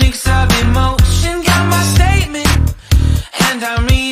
mix of emotion. Got my statement, and I mean.